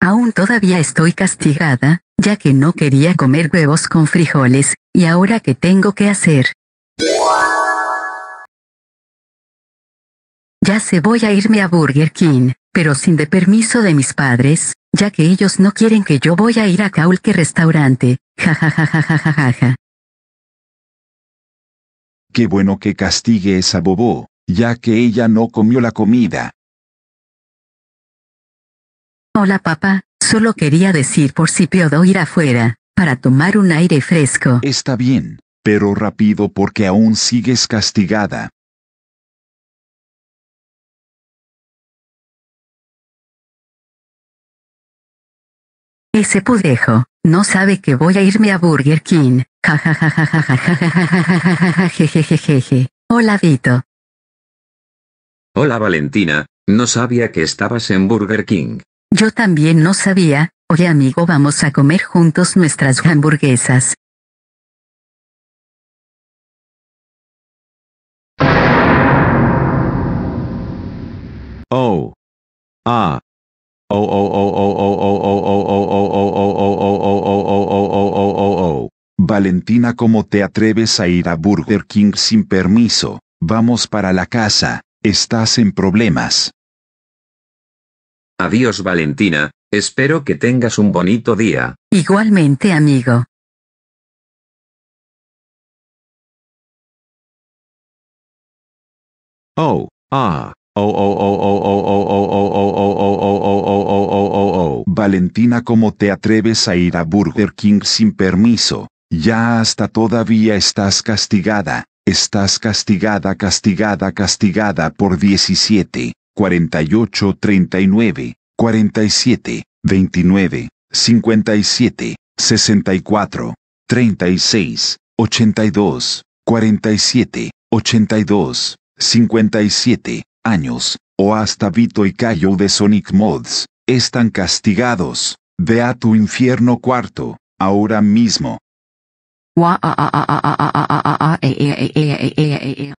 Aún todavía estoy castigada, ya que no quería comer huevos con frijoles, y ahora qué tengo que hacer. Ya se voy a irme a Burger King, pero sin de permiso de mis padres, ya que ellos no quieren que yo voy a ir a Kaulke restaurante, jajajajajajaja. Qué bueno que castigue esa Bobó, ya que ella no comió la comida. Hola papá, solo quería decir por si puedo ir afuera, para tomar un aire fresco. Está bien, pero rápido porque aún sigues castigada. Ese pudejo. No sabe que voy a irme a Burger King. Hola Vito. Hola Valentina, no sabía que estabas en Burger King. Yo también no sabía, oye amigo vamos a comer juntos nuestras hamburguesas. Oh, oh, oh, oh, oh. Valentina ¿cómo te atreves a ir a Burger King sin permiso? Vamos para la casa, estás en problemas. Adiós Valentina, espero que tengas un bonito día. Igualmente amigo. Oh, ah. Oh, oh, oh, oh, oh, oh, oh, oh, oh, oh, oh, oh, oh, oh, oh, oh, oh, oh. Valentina, ¿cómo te atreves a ir a Burger King sin permiso? Ya hasta todavía estás castigada. Estás castigada, castigada, castigada por 17, 48, 39, 47, 29, 57, 64, 36, 82, 47, 82, 57 años, o hasta Vito y Cayo de Sonic Mods, están castigados. Ve a tu infierno cuarto, ahora mismo. Wa- a- a- a- a- a- a- a- a- a- e- e- e- e- e- e- e-